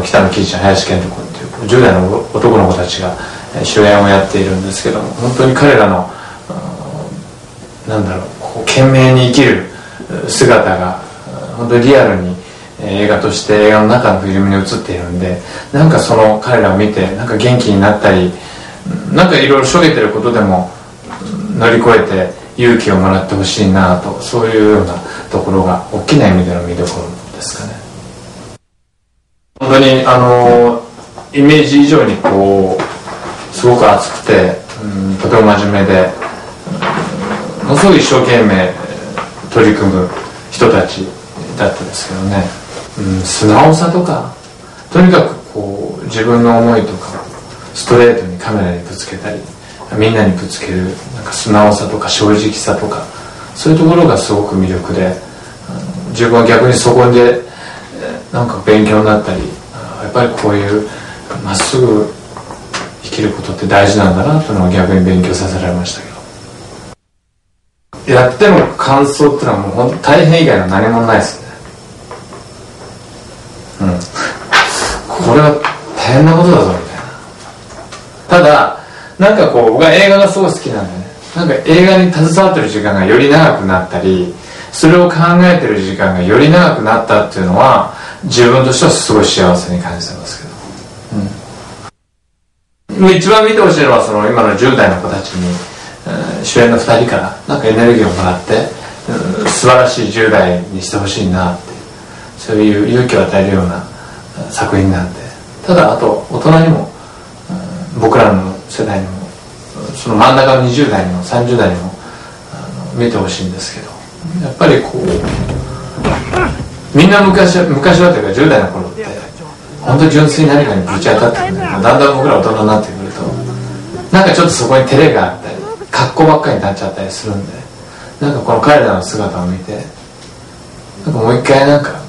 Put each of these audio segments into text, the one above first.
の北野貴一林健人君っていう10代の男の子たちが主演をやっているんですけども本当に彼らのなんだろうこう懸命に生きる姿が本当にリアルに映画として映画の中のフィルムに映っているんでなんかその彼らを見てなんか元気になったりなんかいろいろしょげてることでも乗り越えて勇気をもらってほしいなとそういうようなところが大きな意味での見どころですかね。当にあのイメージ以上にこうすごく熱くて、うん、とても真面目で、ものすごく一生懸命取り組む人たちだったんですけどね、うん、素直さとかとにかくこう自分の思いとかストレートにカメラにぶつけたりみんなにぶつけるなんか素直さとか正直さとかそういうところがすごく魅力で自分は逆にそこでなんか勉強になったりやっぱりこういうまっすぐ生きることって大事なんだなというのは逆に勉強させられましたけど。やっての感想っていうのはもう本当大変以外の何もないですね。うん。これは大変なことだぞみたいな。ただなんかこう僕は映画がすごい好きなんでね。なんか映画に携わってる時間がより長くなったりそれを考えてる時間がより長くなったっていうのは自分としてはすごい幸せに感じてますけど、うん、一番見てほしいのはその今の10代の子たちに、主演の2人からなんかエネルギーをもらって、うん、素晴らしい10代にしてほしいなってそういう勇気を与えるような作品なんで。ただあと大人にも、僕らの世代にもその真ん中の20代にも30代にも見てほしいんですけど。やっぱりこうみんな昔昔はというか10代の頃って本当に純粋に何かにぶち当たってくるだんだん僕ら大人になってくるとなんかちょっとそこに照れがあったり格好ばっかりになっちゃったりするんでなんかこの彼らの姿を見てなんかもう一回なんか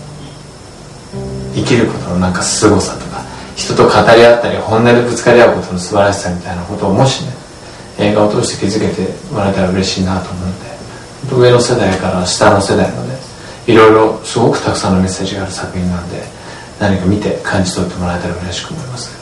生きることのなんか凄さとか人と語り合ったり本音でぶつかり合うことの素晴らしさみたいなことをもしね映画を通して気づけてもらえたら嬉しいなと思うんで上の世代から下の世代までいろいろすごくたくさんのメッセージがある作品なんで何か見て感じ取ってもらえたら嬉しく思います。